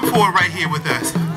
come forward right here with us.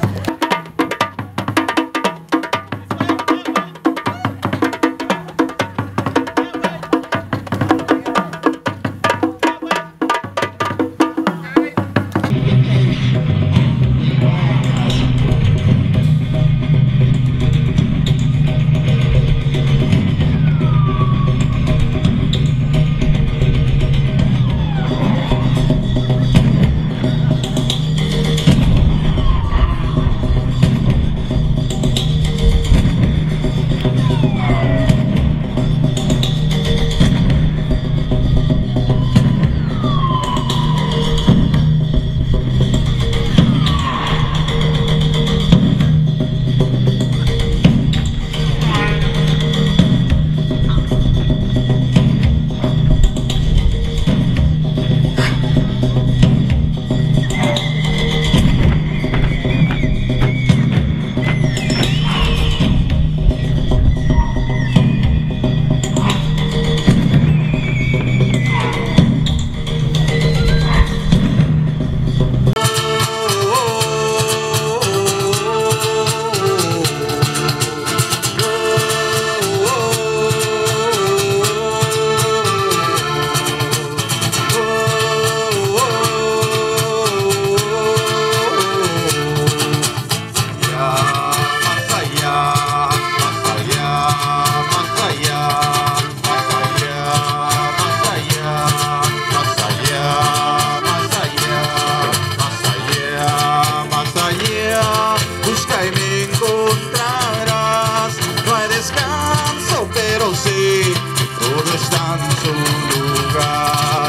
están su lugar.